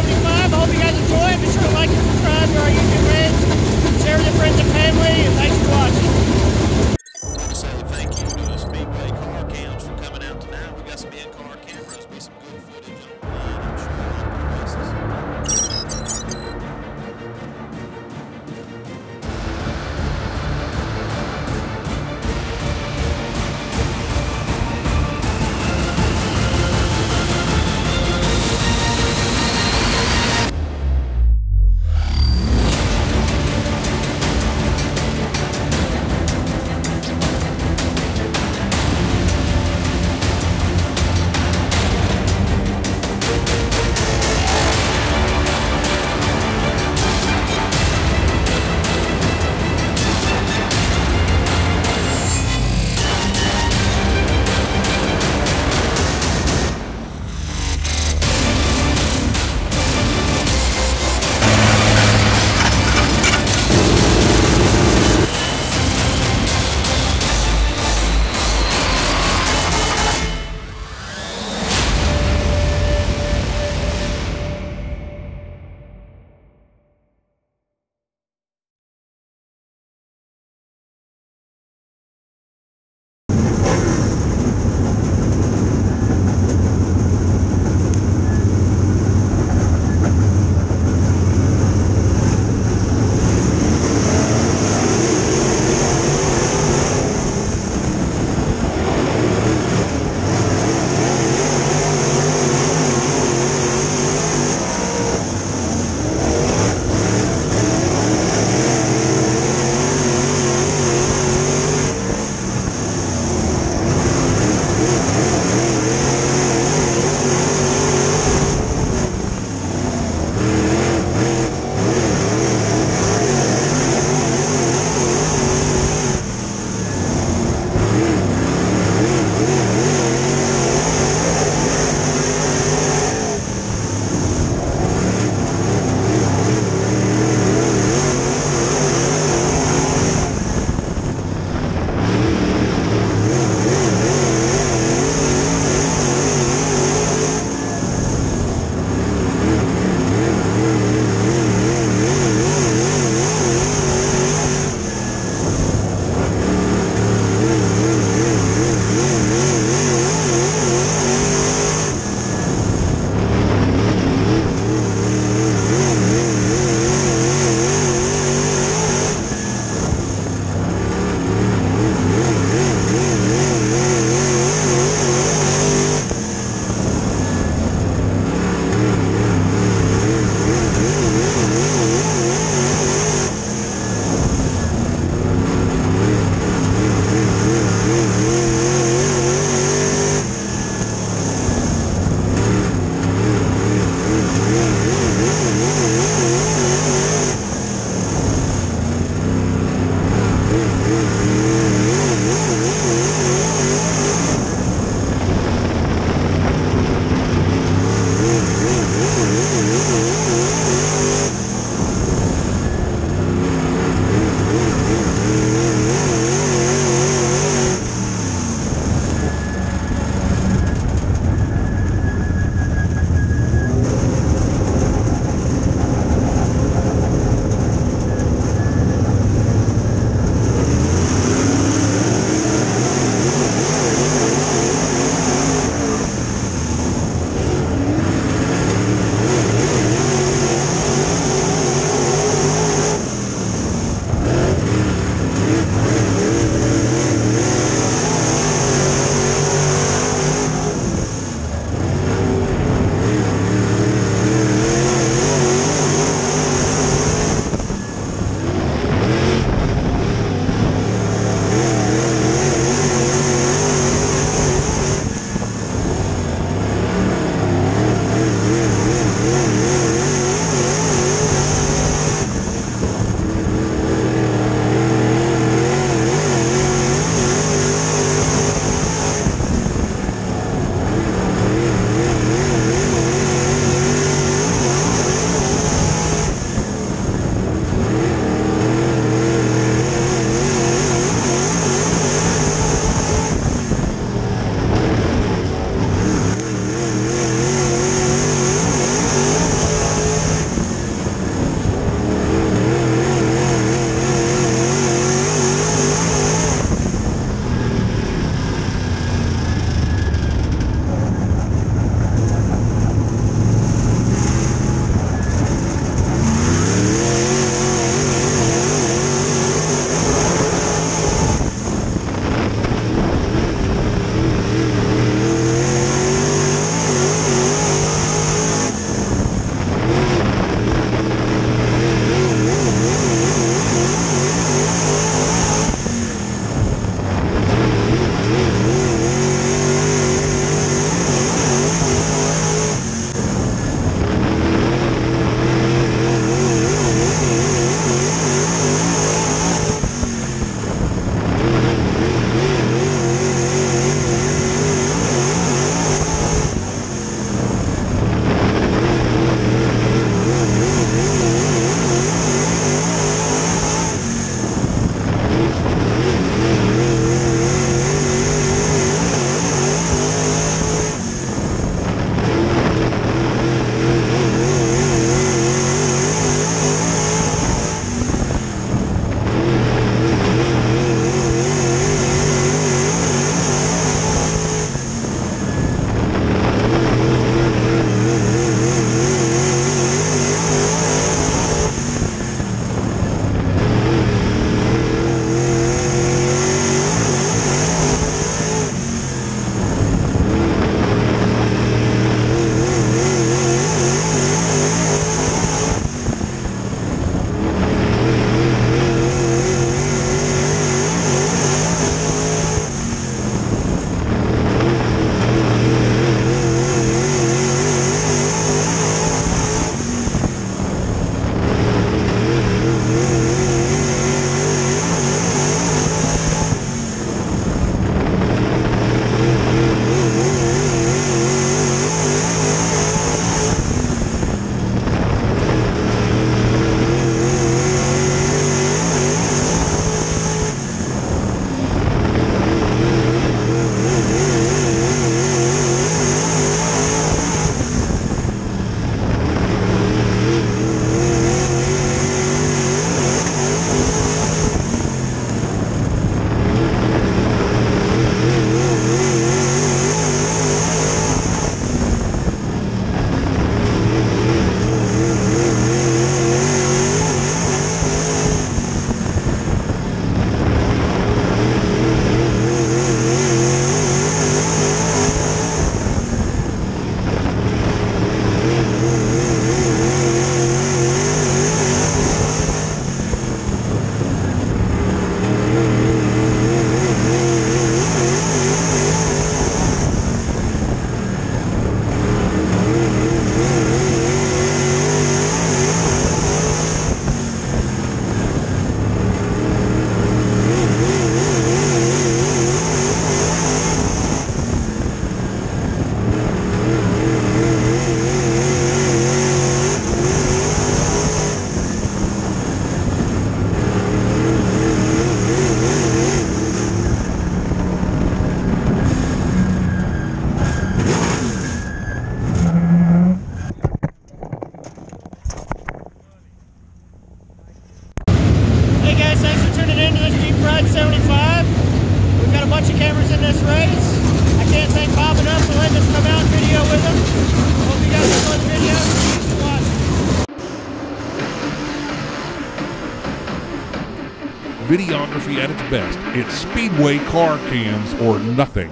75. I hope you guys enjoy. Be sure to like and subscribe to our YouTube page. Share with your friends and family. And thanks for watching. Hope you guys video. Videography at its best. It's speedway car cams or nothing.